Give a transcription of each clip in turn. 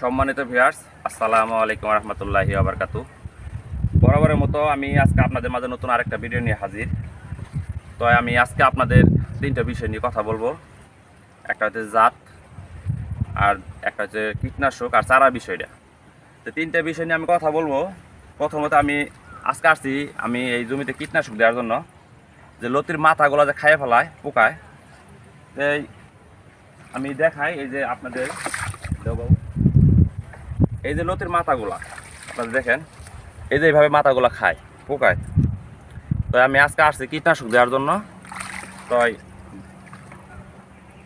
সম্মানিত ভিউয়ার্স আসসালামু আলাইকুম রহমতুল্লাহি আবরকাতু বরাবরের মতো আমি আজকে আপনাদের মাঝে নতুন আরেকটা ভিডিও নিয়ে হাজির। তো আমি আজকে আপনাদের তিনটা বিষয় নিয়ে কথা বলব। একটা হচ্ছে জাত, আর একটা হচ্ছে কীটনাশক, আর চারা বিষয়টা। তো তিনটা বিষয় নিয়ে আমি কথা বলব। প্রথমত আমি আজকে আসছি, আমি এই জমিতে কীটনাশক দেওয়ার জন্য। যে লতির মাথাগুলো যে খাইয়ে ফেলায়, পোকায়, এই আমি দেখাই, এই যে আপনাদের। দেও বাবু। এই যে লতির মাথাগুলা, আপনারা দেখেন, এই যে এইভাবে মাথাগুলা খায়, পোকায়। তো আমি আজকে আসছি কীটনাশক দেওয়ার জন্য। তো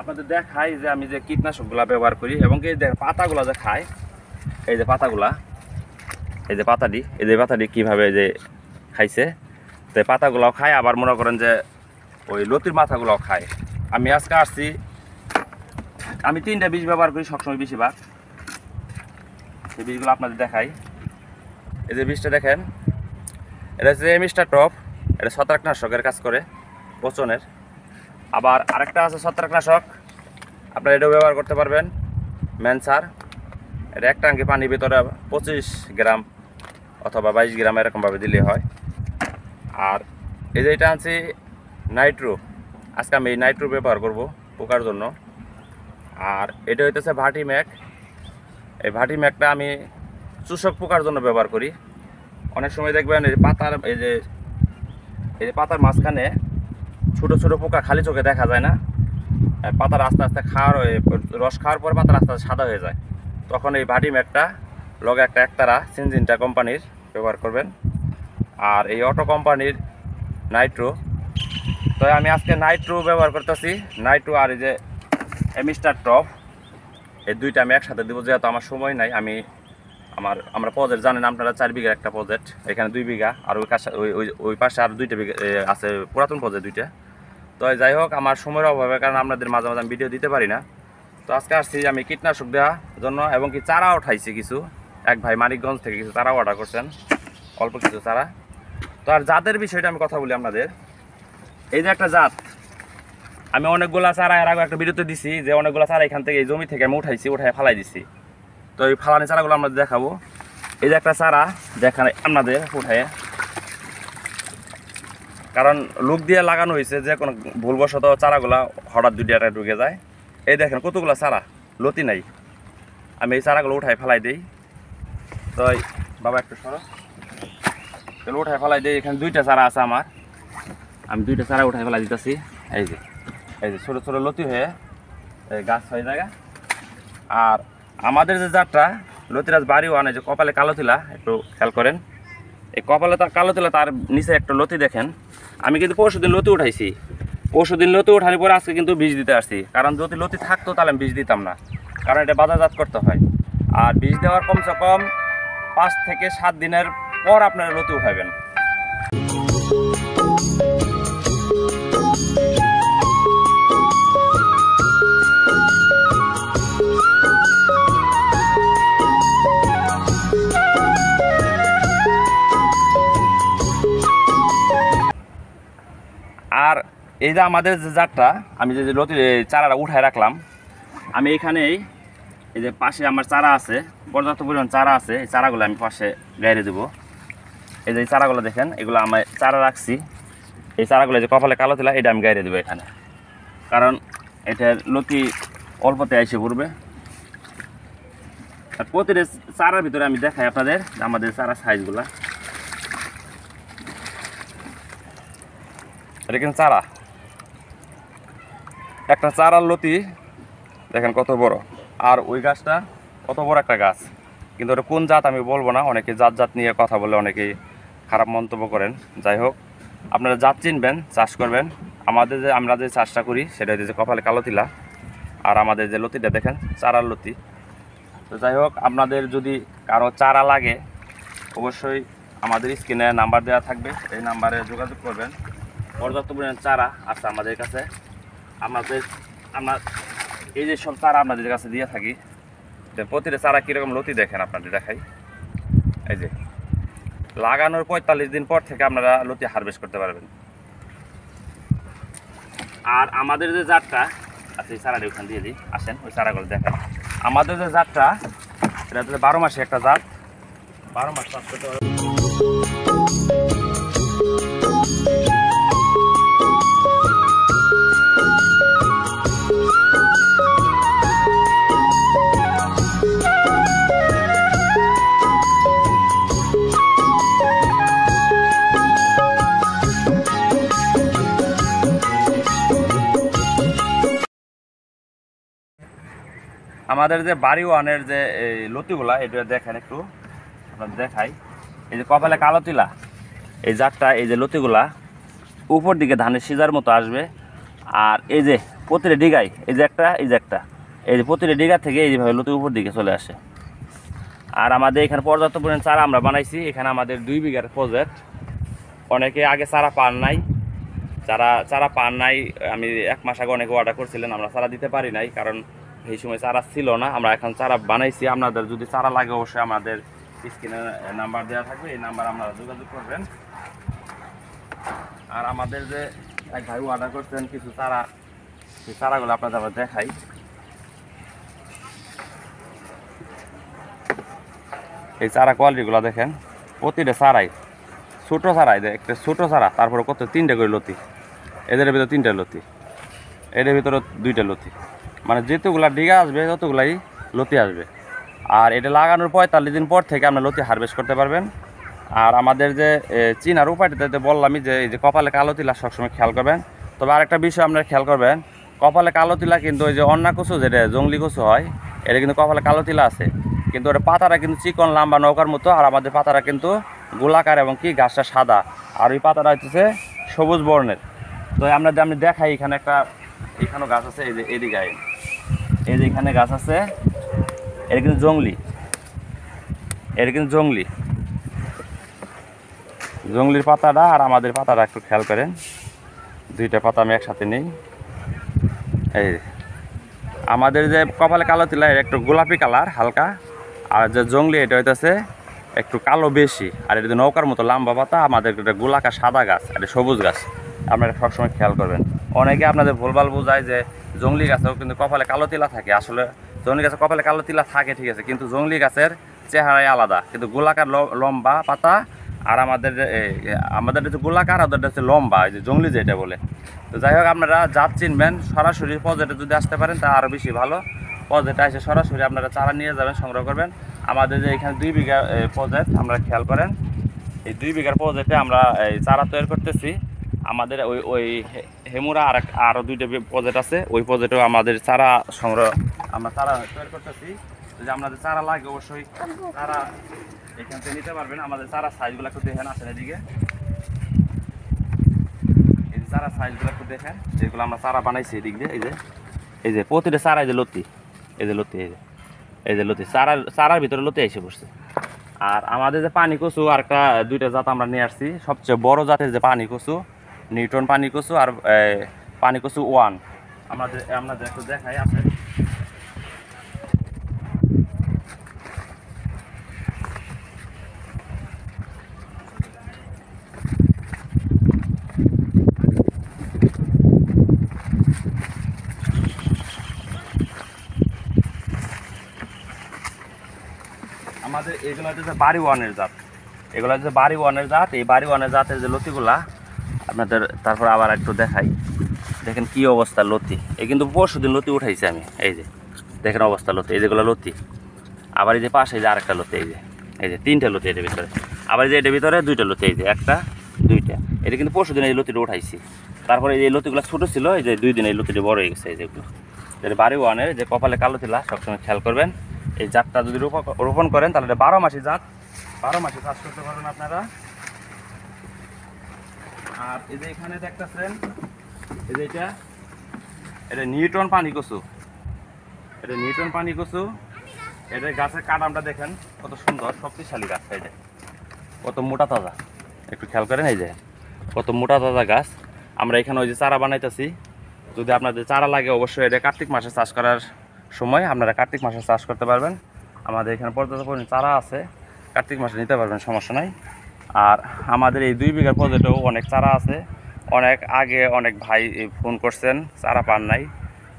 আপনাদের দেখাই যে আমি যে কীটনাশকগুলা ব্যবহার করি এবং এই যে পাতাগুলা যে খায়, এই যে পাতাগুলা, এই যে পাতাটি, এই যে পাতাটি কীভাবে যে খাইছে, তো পাতাগুলাও খায়। আবার মনে করেন যে ওই লতির মাথাগুলাও খায়। আমি আজকে আসছি, আমি তিনটা বীজ ব্যবহার করি, সবসময় বেশিরভাগ। এই বীজগুলো আপনাদের দেখাই। এই যে বীজটা দেখেন, এটা হচ্ছে এমিস্টার টপ, এটা ছত্রাকনাশকের কাজ করে পচনের। আবার আরেকটা আছে ছত্রাকনাশক, আপনারা এটাও ব্যবহার করতে পারবেন, ম্যানসার। এটা এক ট্যাঙ্কি পানির ভিতরে পঁচিশ গ্রাম অথবা বাইশ গ্রাম এরকমভাবে দিলে হয়। আর এই যে এটা আনছি নাইট্রো, আজকে আমি এই নাইট্রো ব্যবহার করব পোকার জন্য। আর এটা হইতেছে ভাটি ম্যাক এই ভাটি ম্যাকটা আমি চুষক পোকার জন্য ব্যবহার করি। অনেক সময় দেখবেন এই পাতার, এই যে এই যে পাতার মাঝখানে ছোট ছোট পোকা খালি চোখে দেখা যায় না। পাতার আস্তে আস্তে খাওয়ার রস খাওয়ার পর পাতার আস্তে আস্তে সাদা হয়ে যায়। তখন এই ভাটি ম্যাকটা লগে একটা একতারা সিনজিনটা কোম্পানির ব্যবহার করবেন। আর এই অটো কোম্পানির নাইট্রো। তো আমি আজকে নাইট্রো ব্যবহার করতেছি। নাইট্রো আর এই যে এমিস্টার টপ এই দুইটা আমি একসাথে দেবো, যেহেতু আমার সময় নাই, আমি আমার, আমরা প্রজেক্ট জানেন আপনারা, চার বিঘার একটা প্রজেক্ট এখানে দুই বিঘা, আর ওই কাছে, ওই ওই পাশে আর দুইটা বিঘা আছে পুরাতন প্রজেক্ট দুইটা। তো যাই হোক, আমার সময়ের অভাবে কারণ আপনাদের মাঝে মাঝে আমি ভিডিও দিতে পারি না। তো আজকে আসছি আমি কীটনাশক দেওয়ার জন্য, এবং কি চারা উঠাইছি কিছু। এক ভাই মানিকগঞ্জ থেকে কিছু চারা অর্ডার করছেন, অল্প কিছু চারা। তো আর জাতের বিষয়টা আমি কথা বলি আপনাদের। এই যে একটা জাত আমি অনেকগুলা চারা এর আগে একটা ভিডিওতে দিছি যে অনেকগুলা চারা এখান থেকে এই জমি থেকে আমি উঠাইছি উঠাই ফালাই দিছি। তো এই ফালানি চারাগুলো আমরা দেখাবো। এই যে একটা চারা দেখান আপনাদের উঠায়। কারণ লোক দিয়ে লাগানো হয়েছে যে কোনো ভুলবশত চারাগুলা হঠাৎ একটা ঢুকে যায়। এই দেখেন কতগুলো চারা, লতি নাই। আমি এই চারাগুলো উঠাই ফেলাই দিই। তো বাবা একটু সরো। উঠাই ফেলাই দিই, এখানে দুইটা চারা আছে আমার। আমি দুইটা চারা উঠাই ফেলাই দিতেছি। এই যে। এই যে ছোটো ছোটো লতি হয়ে গাছ হয়ে যায় আর আমাদের যে জাতটা, লতিরাজ বাড়িও আনে যে কপালে কালো তিলা, একটু খেয়াল করেন। এই কপালে তার কালো তিলা, তার নিচে একটা লতি দেখেন। আমি কিন্তু পরশু দিন লতি উঠাইছি। পরশু দিন লতি উঠানোর পরে আজকে কিন্তু বীজ দিতে আসছি। কারণ যদি লতি থাকতো তাহলে আমি বীজ দিতাম না। কারণ এটা বাজারজাত করতে হয়। আর বীজ দেওয়ার কমসে কম পাঁচ থেকে সাত দিনের পর আপনারা লতি উঠাবেন। এই যে আমাদের যে জাতটা, আমি যে লতি চারাটা উঠায় রাখলাম, আমি এখানেই এই যে পাশে আমার চারা আছে, পর্যাপ্ত পরিমাণ চারা আছে, এই চারাগুলো আমি পাশে গাইরে দেবো। এই যে চারাগুলো দেখেন, এগুলো আমি চারা রাখছি। এই চারাগুলো যে কপালে কালো তিলা, এটা আমি গাইরে দেবো এখানে। কারণ এটার লতি অল্পতে এসে পড়বে। আর প্রতিটা চারার ভিতরে আমি দেখাই আপনাদের আমাদের চারা সাইজগুলা এটা কিন্তু চারা। একটা চারার লতি, দেখেন কত বড়। আর ওই গাছটা কত বড় একটা গাছ। কিন্তু ওটা কোন জাত আমি বলব না, অনেকে জাত জাত নিয়ে কথা বলে অনেকেই খারাপ মন্তব্য করেন। যাই হোক, আপনারা জাত চিনবেন, চাষ করবেন। আমাদের যে, আমরা যে চাষটা করি, সেটা হচ্ছে যে কপালে কালো তিলা। আর আমাদের যে লতিটা, দেখেন, চারার লতি। তো যাই হোক, আপনাদের যদি কারও চারা লাগে, অবশ্যই আমাদের স্ক্রিনে নাম্বার দেওয়া থাকবে। এই নাম্বারে যোগাযোগ করবেন। পর্যাপ্ত পরিমাণ চারা আছে আমাদের কাছে। আমাদের, আমরা, এই যে সব চারা আপনাদের কাছে দিয়ে থাকি প্রতিটা চারা কীরকম লতি দেখেন আপনাদের দেখাই। এই যে, লাগানোর পঁয়তাল্লিশ দিন পর থেকে আপনারা লতি হারভেস্ট করতে পারবেন। আর আমাদের যে জাতটা আচ্ছা এই চারাটা ওখান দিয়ে দিই, আসেন, ওই চারাগুলো দেখেন। আমাদের যে জাতটা, এটা বারো মাসে একটা জাত। বারো মাস চাষ করতে পারবেন। আমাদের যে বাড়ি ওয়ানের যে এই লতিগুলা, এটা দেখেন একটু, আপনাদের দেখাই। এই যে কপালে কালো তিলা, এই জাতটা, এই যে লতিগুলা, উপর দিকে ধানের সিজার মতো আসবে। আর এই যে প্রতিটা ডিগাই এই যে একটা, এই যে একটা, এই যে প্রতিটা ডিগা থেকে এইভাবে লতি উপর দিকে চলে আসে। আর আমাদের এখানে পর্যাপ্ত পরিমাণ চারা আমরা বানাইছি। এখানে আমাদের দুই বিঘার প্রজেক্ট। অনেকে আগে চারা পান নাই। চারা চারা পান নাই, আমি এক মাস আগে অনেকে অর্ডার করছিলেন, আমরা চারা দিতে পারি নাই। কারণ এই সময় চারা ছিল না, আমরা এখন চারা বানাইছি। আপনাদের যদি চারা লাগে অবশ্যই আমাদের স্ক্রিনে নাম্বার দেওয়া থাকবে, এই নাম্বার আপনারা যোগাযোগ করবেন। আর আমাদের যে এক ভাই অর্ডার করছেন কিছু চারা, সেই চারাগুলো আপনাদের আমরা দেখাই। এই চারা কোয়ালিটিগুলো দেখেন, প্রতিটা চারাই ছোটো চারাই একটা ছোটো চারা, তারপরে কত, তিনটে করে লতি। এদের ভিতরে তিনটে লতি। এদের ভিতরে দুইটা লতি। মানে যেতগুলা ডিগা আসবে, ততগুলাই লতি আসবে। আর এটা লাগানোর পঁয়তাল্লিশ দিন পর থেকে আপনার লতি হারভেস্ট করতে পারবেন। আর আমাদের যে চিনার উপায়টাতে বললামই যে, এই যে কপালে কালো তিলা সবসময় খেয়াল করবেন। তবে আরেকটা বিষয় আপনারা খেয়াল করবেন, কপালে কালো তিলা কিন্তু ওই যে অন্না কচু যেটা জঙ্গলি কচু হয়, এটা কিন্তু কপালে কালো তিলা আছে। কিন্তু ওটা পাতাটা কিন্তু চিকন, লাম্বা নৌকার মতো, আর আমাদের পাতাটা কিন্তু গোলাকার এবং কি গাছটা সাদা। আর ওই পাতাটা হচ্ছে সবুজ বর্ণের। তো আমরা আমি দেখাই এখানে একটা, এখানেও গাছ আছে, এই যে, এদিকে। এই যে এখানে গাছ আছে, এটা কিন্তু জঙ্গলি। এটা কিন্তু জঙ্গলি। জঙ্গলির পাতাটা আর আমাদের পাতাটা একটু খেয়াল করেন। দুইটা পাতা আমি একসাথে নেই। এই আমাদের যে কপালে কালো তিলা এটা একটু গোলাপি কালার, হালকা। আর যে জঙ্গলি, এটা হইতেছে একটু কালো বেশি। আর এটা নৌকার মতো লম্বা পাতা, আমাদের এটা গোলাকার সাদা গাছ, আর সবুজ গাছ। আপনারা সবসময় খেয়াল করবেন। অনেকে আপনাদের ভুলভাল বোঝায় যে জঙ্গলি গাছেও কিন্তু কপালে কালো তিলা থাকে। আসলে জঙ্গলি গাছে কপালে কালো তিলা থাকে, ঠিক আছে, কিন্তু জঙ্গলি গাছের চেহারাই আলাদা। কিন্তু গোলাকার লম্বা পাতা আর আমাদের আমাদের হচ্ছে গোলাকার ওদের হচ্ছে লম্বা যে জঙ্গলি যেটা বলে। তো যাই হোক, আপনারা জাত চিনবেন, সরাসরি পজেটে যদি আসতে পারেন, তা আরও বেশি ভালো। পজেটে এসে সরাসরি আপনারা চারা নিয়ে যাবেন, সংগ্রহ করবেন। আমাদের যে এখানে দুই বিঘা প্রজেক্ট আমরা খেয়াল করেন। এই দুই বিঘার প্রজেক্টে আমরা, এই চারা তৈরি করতেছি। আমাদের ওই ওই হেমুরা আর আরও দুইটা প্রজেক্ট আছে। ওই প্রজেক্টেও আমাদের চারা সংগ্রহ আমরা চারা তৈরি করতেছি। যদি আপনাদের চারা লাগে অবশ্যই। চারা এখান থেকে নিতে পারবেন। আমাদের চারা সাইজগুলো একটু দেখেন আসেন এদিকে। এই যে চারা সাইজগুলো একটু দেখেন। যেগুলো আমরা চারা বানাইছি এদিক দিয়ে, এই যে। এই যে প্রতিটা চারা এই যে লতি। এই যে লতি, এই যে। এই যে লতি। চারার চারার ভিতরে লতি এসে পড়ছে। আর আমাদের যে পানি কচু আর একটা দুইটা জাত আমরা নিয়ে আসছি। সবচেয়ে বড় জাতের যে পানি কচু নিউটন পানি কচু আর পানি কচু ওয়ান। আমাদের আপনাদের একটু দেখাই আছে। আমাদের এগুলো হচ্ছে বাড়ি ওয়ানের জাত। এগুলো হচ্ছে বাড়ি ওয়ানের জাত। এই বাড়ি ওয়ানের জাতের যে লতিগুলা আপনাদের তারপর আবার একটু দেখাই। দেখেন কি অবস্থা লতি। এই কিন্তু পরশু দিন লতি উঠাইছি আমি, এই যে। দেখেন অবস্থা লতি, এই যেগুলো লতি। আবার এই যে পাশে যে আরেকটা লতি, এই যে। এই যে তিনটা লতি এটার ভিতরে। আবার এই যে এটার ভিতরে দুইটা লতি, এই যে একটা, দুইটা। এটা কিন্তু পরশু দিন এই লতিটা উঠাইছি। তারপরে এই লতিগুলো ছোটো ছিল, এই যে দুই দিন এই লতিটা বড় হয়ে গেছে, এই যেগুলো যেটা বাড়ি ওয়ানের, যে কপালে কালো তিলা, সবসময় খেয়াল করবেন। এই জাতটা যদি রোপা- রোপণ করেন, তাহলে এটা বারো মাসি জাত। বারো মাসে চাষ করতে পারবেন আপনারা। আর এই যে এখানে দেখতেছেন, এই যে এটা এটা নিউটন পানি কচু। এটা নিউটন পানি কচু। এটা গাছের কাটামটা দেখেন, কত সুন্দর, শক্তিশালী গাছ, এই কত মোটা তাজা। একটু খেয়াল করেন, এই যে। কত মোটা তাজা গাছ। আমরা এখানে ওই যে চারা বানাইতেছি। যদি আপনাদের চারা লাগে, অবশ্যই এটা কার্তিক মাসে চাষ করার সময় আপনারা কার্তিক মাসে চাষ করতে পারবেন। আমাদের এখানে পর্যাপ্ত পরিমাণ চারা আছে। কার্তিক মাসে নিতে পারবেন, সমস্যা নাই। আর আমাদের এই দুই বিঘার প্রজেক্টেও অনেক চারা আছে। অনেক আগে অনেক ভাই ফোন করছেন, চারা পান নাই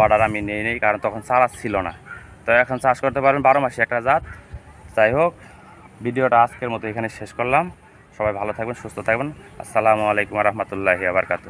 অর্ডার আমি নিই নেই, কারণ তখন চারা ছিল না। তো এখন চাষ করতে পারেন বারো মাসে একটা জাত। যাই হোক, ভিডিওটা আজকের মতো এখানে শেষ করলাম। সবাই ভালো থাকবেন, সুস্থ থাকবেন। আসসালামু আলাইকুম রহমতুল্লাহি আবরকাতু